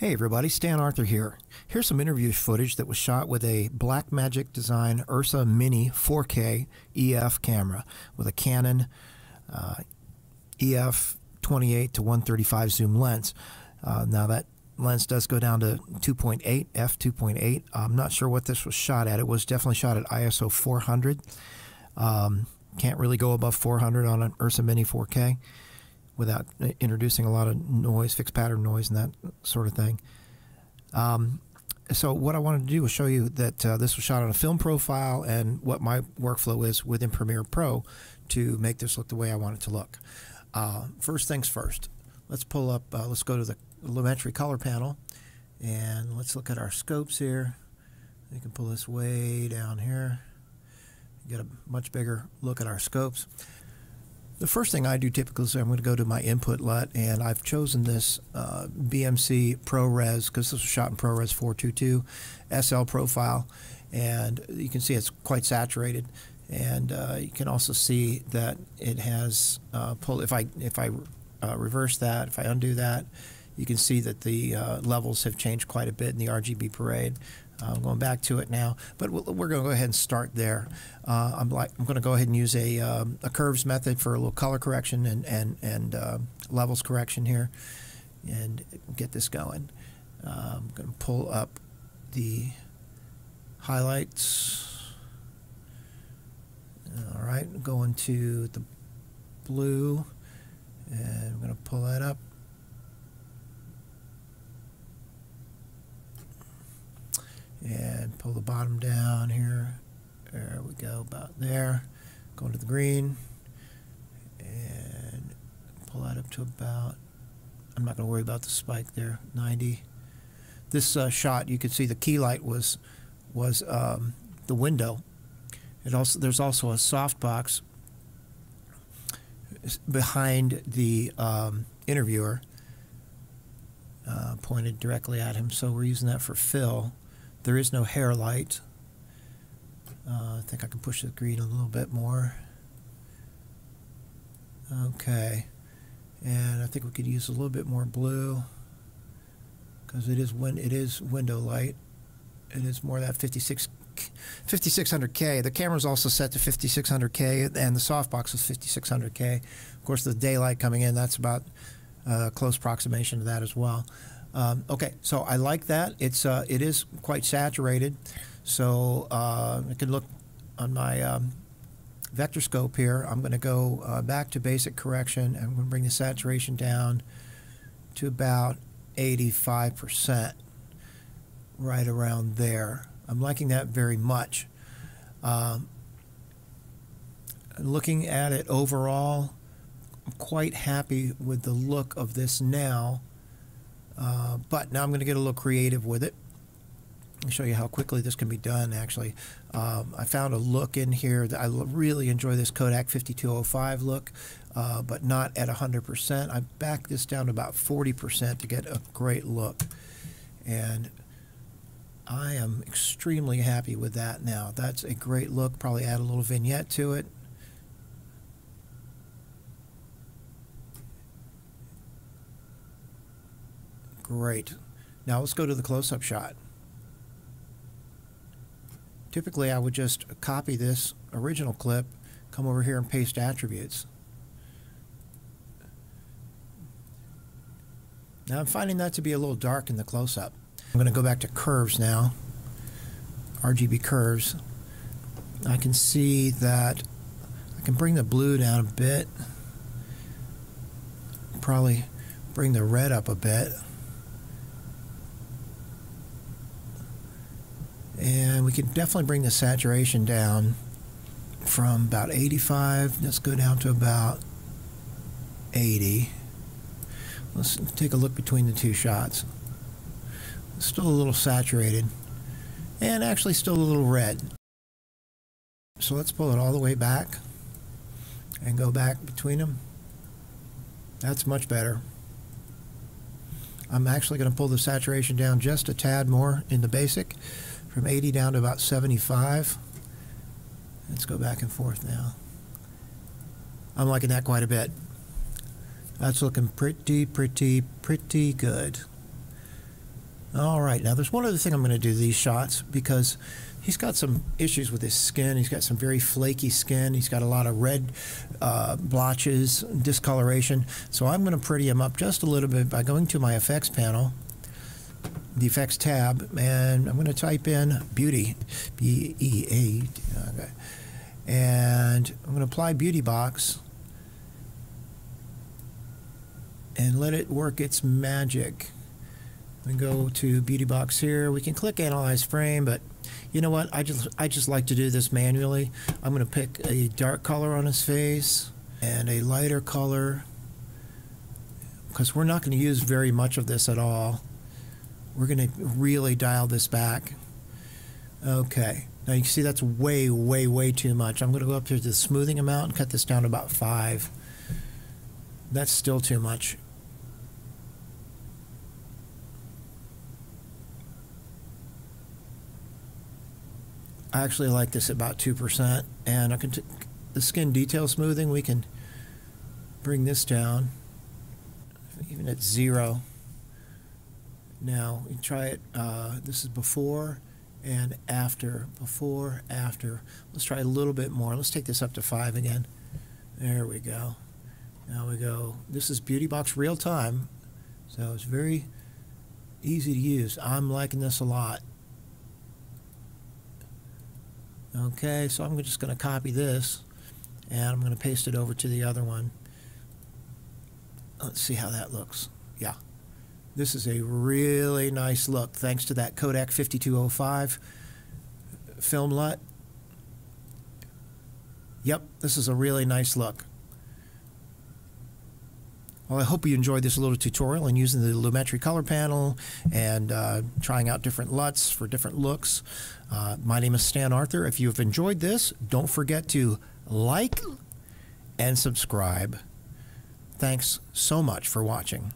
Hey everybody, Stan Arthur here. Here's some interview footage that was shot with a Blackmagic Design Ursa Mini 4K EF camera with a Canon uh, EF 28 to 135 zoom lens. Uh, now that lens does go down to 2.8 f 2.8. I'm not sure what this was shot at. It was definitely shot at ISO 400. Um, can't really go above 400 on an Ursa Mini 4K without introducing a lot of noise, fixed pattern noise, and that sort of thing. Um, so what I wanted to do was show you that uh, this was shot on a film profile and what my workflow is within Premiere Pro to make this look the way I want it to look. Uh, first things first, let's pull up, uh, let's go to the Lumetri color panel and let's look at our scopes here. You can pull this way down here. Get a much bigger look at our scopes. The first thing I do typically is I'm going to go to my input LUT, and I've chosen this uh, BMC ProRes because this was shot in ProRes 422 SL profile, and you can see it's quite saturated. And uh, you can also see that it has uh, pull. If I if I uh, reverse that, if I undo that, you can see that the uh, levels have changed quite a bit in the RGB parade. I'm going back to it now, but we're going to go ahead and start there. Uh, I'm like I'm going to go ahead and use a, um, a curves method for a little color correction and and and uh, levels correction here, and get this going. Uh, I'm going to pull up the highlights. All right, going to the blue, and I'm going to pull that up. And pull the bottom down here. There we go, about there. Going to the green and pull that up to about, I'm not going to worry about the spike there, 90. This uh, shot, you can see the key light was, was um, the window. It also There's also a softbox behind the um, interviewer uh, pointed directly at him. So we're using that for fill. There is no hair light. Uh, I think I can push the green a little bit more. Okay. And I think we could use a little bit more blue because it is it is window light. It is more that 56 5600K. The camera is also set to 5600K and the softbox is 5600K. Of course, the daylight coming in, that's about uh, close approximation to that as well. Um, okay, so I like that. It's uh, it is quite saturated, so uh, I can look on my um, vector scope here. I'm going to go uh, back to basic correction. I'm going to bring the saturation down to about 85%, right around there. I'm liking that very much. Um, looking at it overall, I'm quite happy with the look of this now. Uh, but now I'm going to get a little creative with it. I'll show you how quickly this can be done actually. Um, I found a look in here that I really enjoy this Kodak 5205 look, uh, but not at 100%. I backed this down to about 40% to get a great look. And I am extremely happy with that now. That's a great look. Probably add a little vignette to it. Great. Now let's go to the close-up shot. Typically I would just copy this original clip, come over here and paste attributes. Now I'm finding that to be a little dark in the close-up. I'm going to go back to curves now, RGB curves. I can see that I can bring the blue down a bit, probably bring the red up a bit. And we can definitely bring the saturation down from about 85. Let's go down to about 80. Let's take a look between the two shots. still a little saturated and actually still a little red. So let's pull it all the way back and go back between them. That's much better. I'm actually going to pull the saturation down just a tad more in the basic from 80 down to about 75. Let's go back and forth now. I'm liking that quite a bit. That's looking pretty, pretty, pretty good. All right, now there's one other thing I'm going to do these shots because he's got some issues with his skin. He's got some very flaky skin. He's got a lot of red uh, blotches, discoloration. So I'm going to pretty him up just a little bit by going to my effects panel, the effects tab, and I'm going to type in beauty, B E A, okay. and I'm going to apply beauty box and let it work its magic. We go to beauty box here. We can click analyze frame, but you know what? I just I just like to do this manually. I'm going to pick a dark color on his face and a lighter color because we're not going to use very much of this at all. We're going to really dial this back. Okay. Now you can see that's way, way, way too much. I'm going to go up to the smoothing amount and cut this down to about five. That's still too much. I actually like this at about 2%. And I can the skin detail smoothing, we can bring this down even at zero. Now, you try it. Uh, this is before and after. Before, after. Let's try a little bit more. Let's take this up to five again. There we go. Now we go. This is Beauty Box real time. So it's very easy to use. I'm liking this a lot. Okay, so I'm just going to copy this and I'm going to paste it over to the other one. Let's see how that looks. Yeah. This is a really nice look thanks to that Kodak 5205 film LUT. Yep, this is a really nice look. Well, I hope you enjoyed this little tutorial on using the Lumetri color panel and uh, trying out different LUTs for different looks. Uh, my name is Stan Arthur. If you've enjoyed this, don't forget to like and subscribe. Thanks so much for watching.